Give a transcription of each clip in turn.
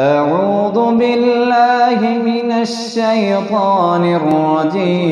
أعوذ بالله من الشيطان الرجيم.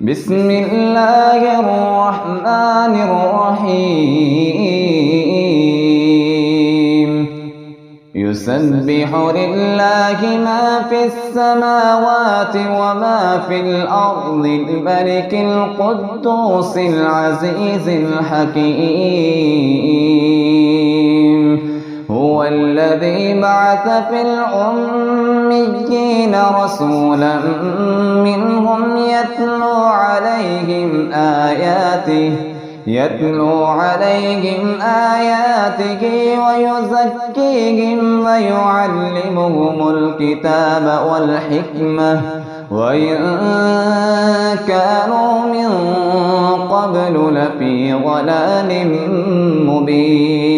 بسم الله الرحمن الرحيم. يسبح لله ما في السماوات وما في الأرض الملك القدوس العزيز الحكيم. هو الذي بعث في الأميين رسولا منهم يتلو عليهم آياته يتلو عليهم آياته ويزكيهم ويعلمهم الكتاب والحكمة. وإن كانوا من قبل لفي ضلال مبين.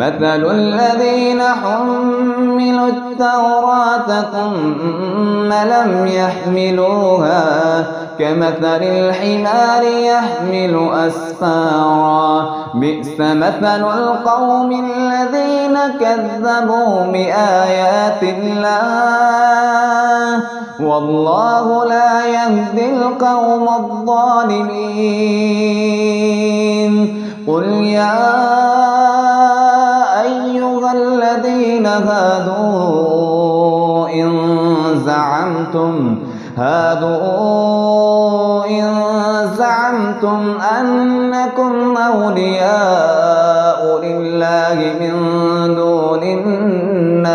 مثل الذين حملوا التوراة ثم لم يحملوها كمثل الحمار يحمل أسفارا. بئس مثل القوم الذين كذبوا بآيات الله. والله لا يهدي القوم الظالمين. قل يا هادوا إن زعمتم هادوا إن زعمتم أنكم أولياء لله من دون الناس.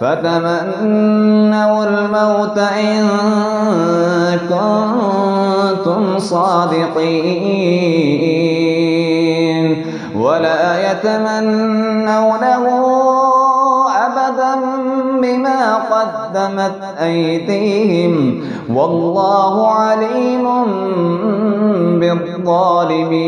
فتمنوا الموت إن كنتم صادقين. ولا يتمنونه أبدا بما قدمت أيديهم. والله عليم بالظالمين.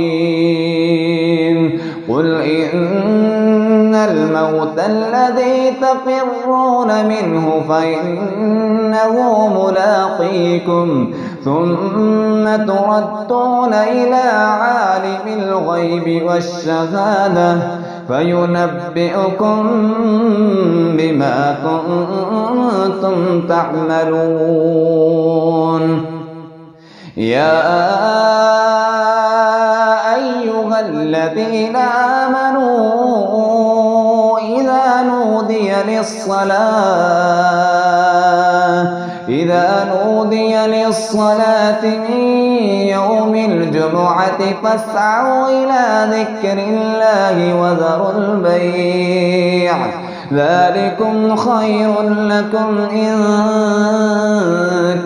قل إن الموت الذي تفرون منه فإنه ملاقيكم. ثم تردون إلى عالم الغيب والشهادة فينبئكم بما كنتم تعملون. يا أيها الذين آمنوا إذا نودي للصلاة إذا نودي للصلاة من يوم الجمعة فاسعوا إلى ذكر الله وذروا البيع. ذلكم خير لكم إن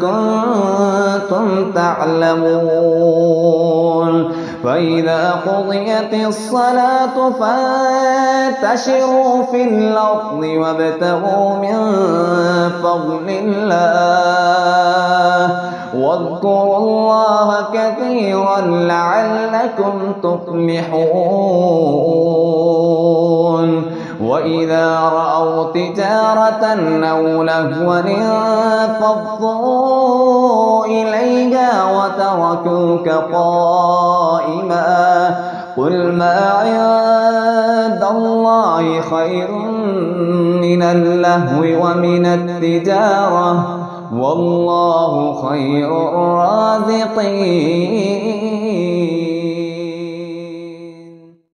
كنتم تعلمون. فإذا قضيت الصلاة فانتشروا في الأرض وابتغوا من فضل الله. واذكروا الله كثيرا لعلكم تفلحون. وإذا رأوا تجارة أو لهوا انفضوا إليها وتركوك قائما قل ما عند الله خير من اللهو ومن التجارة والله خير الرازقين